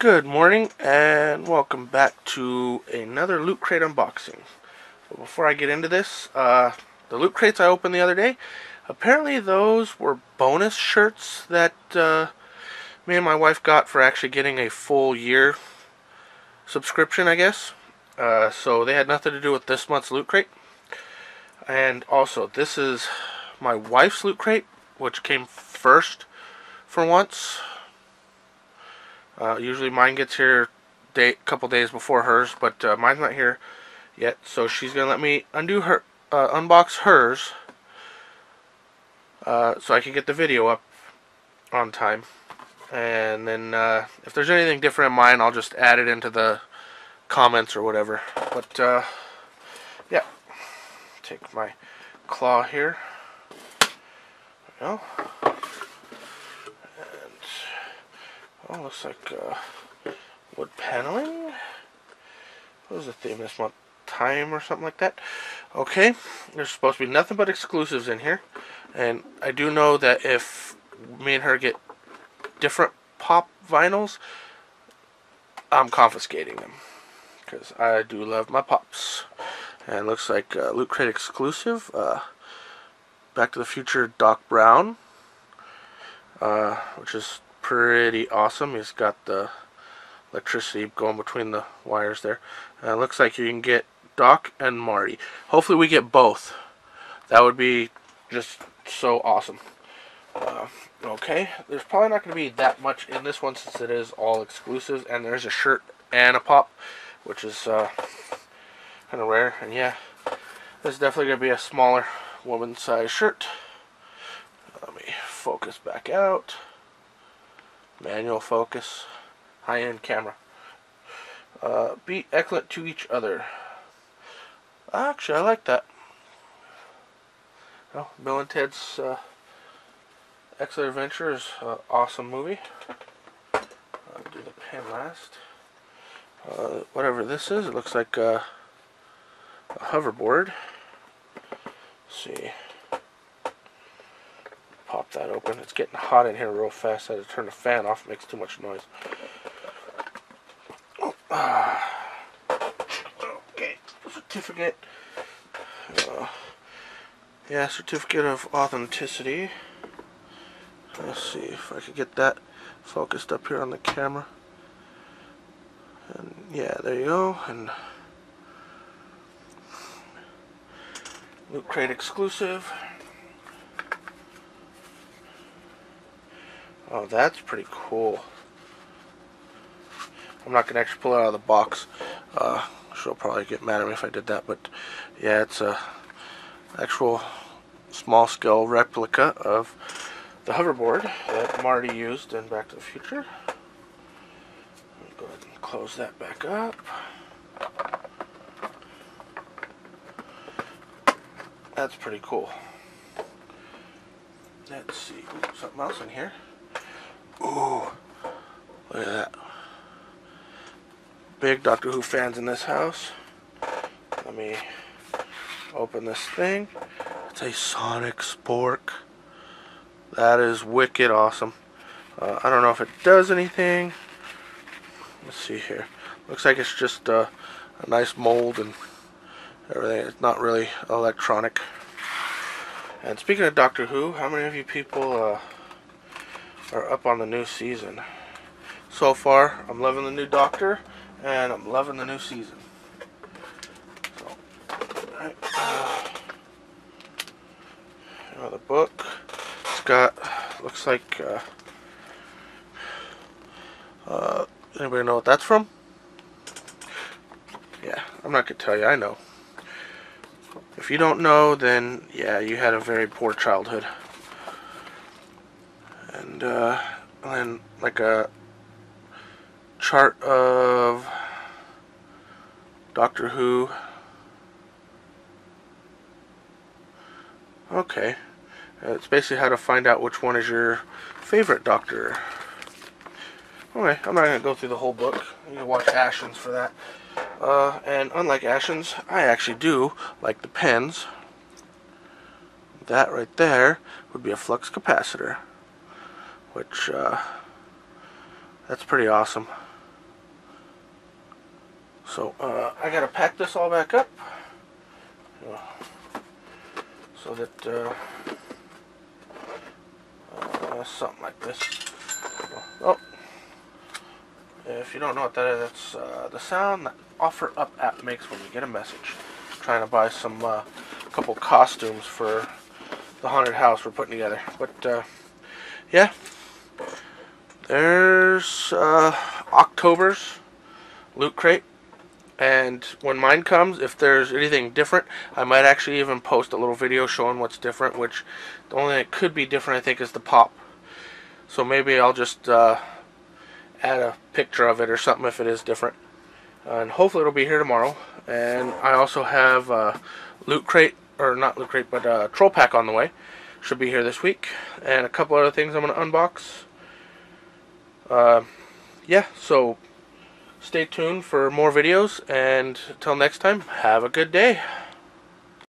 Good morning and welcome back to another Loot Crate unboxing. But before I get into this, uh, the Loot Crates I opened the other day, apparently those were bonus shirts that uh, me and my wife got for actually getting a full year subscription, I guess. Uh, so they had nothing to do with this month's Loot Crate. And also, this is my wife's Loot Crate, which came first for once. Uh, usually mine gets here a couple days before hers, but uh, mine's not here yet. So she's gonna let me undo her, uh, unbox hers, uh, so I can get the video up on time. And then uh, if there's anything different in mine, I'll just add it into the comments or whatever. But yeah, take my claw here. There we go. Oh, looks like uh, wood paneling. What was the theme this month? Time or something like that. Okay, there's supposed to be nothing but exclusives in here. And I do know that if me and her get different pop vinyls, I'm confiscating them. Because I do love my pops. And looks like uh, Loot Crate exclusive. Uh, Back to the Future Doc Brown. Uh, which is pretty awesome. He's got the electricity going between the wires there. Uh, looks like you can get Doc and Marty. Hopefully we get both. That would be just so awesome. Uh, okay, there's probably not going to be that much in this one since it is all exclusives. And there's a shirt and a pop, which is uh, kind of rare. And yeah, this is definitely going to be a smaller woman size shirt. Let me focus back out manual focus, high-end camera. Uh, be excellent to each other. Actually, I like that. Well, Bill and Ted's uh, Excellent Adventure is an awesome movie. I'll do the pen last. Uh, whatever this is, it looks like uh, a hoverboard. Let's see that open. It's getting hot in here real fast. I had to turn the fan off. It makes too much noise. Okay, certificate. Uh, yeah, certificate of authenticity. Let's see if I could get that focused up here on the camera. And yeah, there you go. And Loot Crate exclusive. Oh, that's pretty cool. I'm not going to actually pull it out of the box. Uh, she'll probably get mad at me if I did that, but yeah, it's a actual small scale replica of the hoverboard that Marty used in Back to the Future. Go ahead and close that back up. That's pretty cool. Let's see, Ooh, something else in here. Ooh, look at that. Big Doctor Who fans in this house. Let me open this thing. It's a Sonic Spork. That is wicked awesome. Uh, I don't know if it does anything. Let's see here. Looks like it's just uh, a nice mold and everything. It's not really electronic. And speaking of Doctor Who, how many of you people uh, are up on the new season. So far, I'm loving the new Doctor, and I'm loving the new season. So, right, uh, the book, it's got, looks like, uh, uh, anybody know what that's from? Yeah, I'm not going to tell you, I know. If you don't know, then, yeah, you had a very poor childhood and uh, and like a chart of Doctor Who. Okay, it's basically how to find out which one is your favorite Doctor. Okay, I'm not going to go through the whole book. You can watch Ashens for that. Uh, and unlike Ashens, I actually do like the pens. That right there would be a flux capacitor which uh, that's pretty awesome. So uh, I gotta pack this all back up so that uh, uh, something like this. Oh, if you don't know what that is, it's uh, the sound that OfferUp app makes when you get a message. I'm trying to buy some uh, couple costumes for the haunted house we're putting together. But uh, yeah, there's uh, October's loot crate. And when mine comes, if there's anything different, I might actually even post a little video showing what's different. Which the only thing that could be different, I think, is the pop. So maybe I'll just uh, add a picture of it or something if it is different. and hopefully it'll be here tomorrow. And I also have uh, loot crate, or not loot crate, but uh, troll pack on the way. Should be here this week. And a couple other things I'm going to unbox. Uh, yeah, so stay tuned for more videos. And until next time, have a good day.